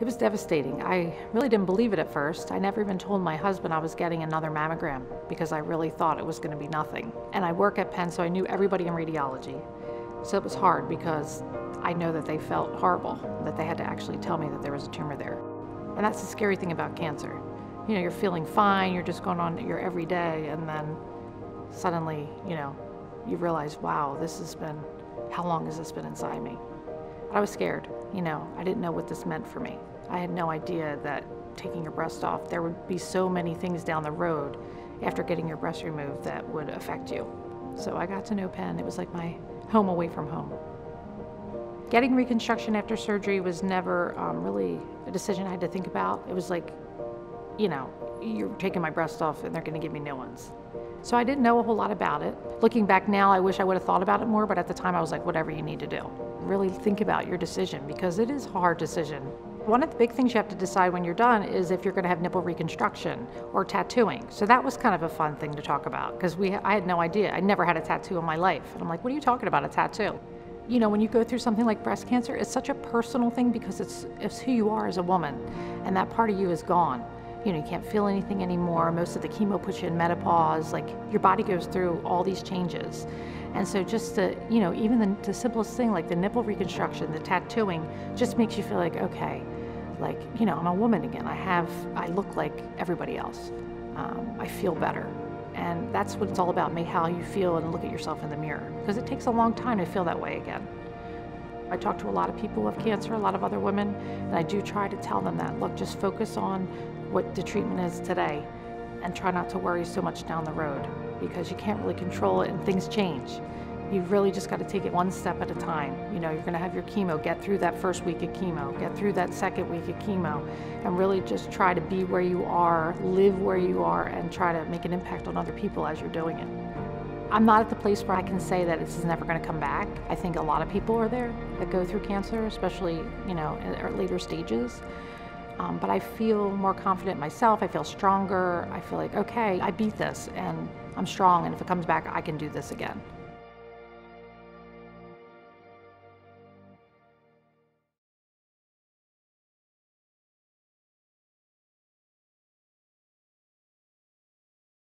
It was devastating. I really didn't believe it at first. I never even told my husband I was getting another mammogram because I really thought it was going to be nothing. And I work at Penn, so I knew everybody in radiology. So it was hard because I know that they felt horrible, that they had to actually tell me that there was a tumor there. And that's the scary thing about cancer. You know, you're feeling fine, you're just going on your everyday, and then suddenly, you know, you realize, wow, this has been, how long has this been inside me? I was scared, you know, I didn't know what this meant for me. I had no idea that taking your breast off, there would be so many things down the road after getting your breast removed that would affect you. So I got to know Penn. It was like my home away from home. Getting reconstruction after surgery was never um, really a decision I had to think about. It was like, you know, you're taking my breast off and they're going to give me new ones. So I didn't know a whole lot about it. Looking back now, I wish I would have thought about it more, but at the time I was like, whatever you need to do. Really think about your decision because it is a hard decision. One of the big things you have to decide when you're done is if you're going to have nipple reconstruction or tattooing. So that was kind of a fun thing to talk about because we I had no idea. I never had a tattoo in my life. And I'm like, what are you talking about, a tattoo? You know, when you go through something like breast cancer, it's such a personal thing because it's, it's who you are as a woman and that part of you is gone. You know, you can't feel anything anymore. Most of the chemo puts you in menopause. Like your body goes through all these changes. And so just the, you know, even the, the simplest thing like the nipple reconstruction, the tattooing, just makes you feel like, okay, like, you know, I'm a woman again. I have, I look like everybody else. Um, I feel better. And that's what it's all about, make how you feel and look at yourself in the mirror. Because it takes a long time to feel that way again. I talk to a lot of people who have cancer, a lot of other women, and I do try to tell them that, look, just focus on what the treatment is today and try not to worry so much down the road because you can't really control it and things change. You've really just got to take it one step at a time. You know, you're going to have your chemo, get through that first week of chemo, get through that second week of chemo, and really just try to be where you are, live where you are, and try to make an impact on other people as you're doing it. I'm not at the place where I can say that this is never going to come back. I think a lot of people are there that go through cancer, especially, you know, at later stages. Um, but I feel more confident myself. I feel stronger. I feel like, okay, I beat this and I'm strong. And if it comes back, I can do this again.